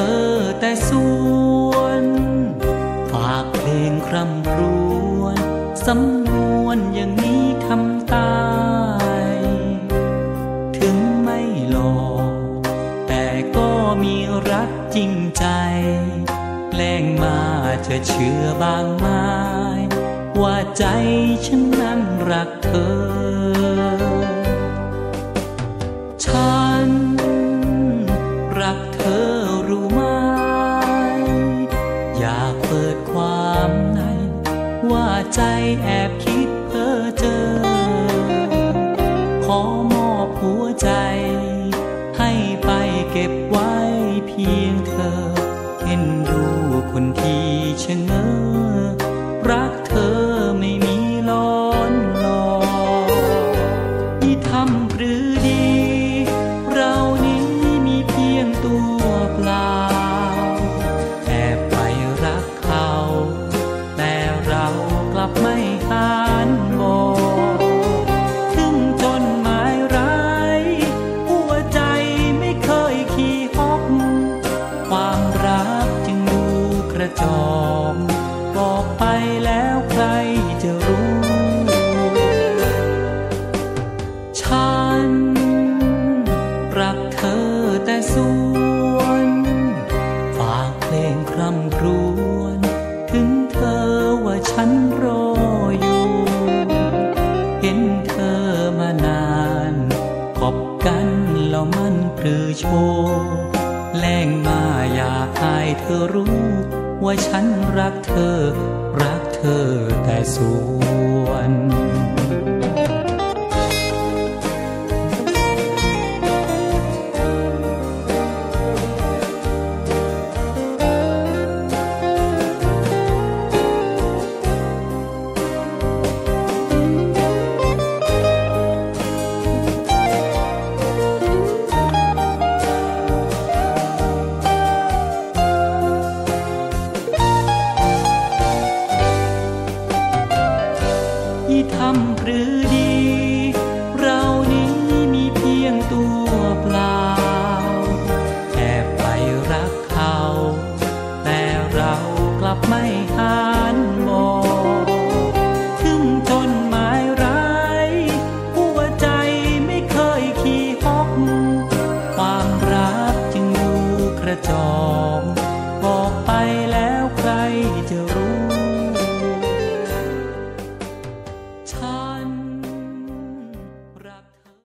ธอแต่สวน ฝากเพลงคร่ำครวญสำนวนอย่างนี้ทำตาย ถึงไม่หลอกแต่ก็มีรักจริงใจ แกล้งมาจะเชื่อบางไม้ว่าใจฉันนั้นรักเธอ ใจแอบคิดเพ้อเจอ ขอมอบหัวใจ ให้ไปเก็บไว้เพียงเธอ เห็นดูคนที่ชะเง้อ จอกบอกไปแล้วใครจะรู้ ฉันรักเธอแต่ส่วนฝากเพลงคร่ำครวญถึงเธอว่าฉันรออยู่ เห็นเธอมานานขอบกันแล้วมันปรือโชแลงมาอยากให้เธอรู้ ว่าฉันรักเธอ รักเธอแต่สูง จร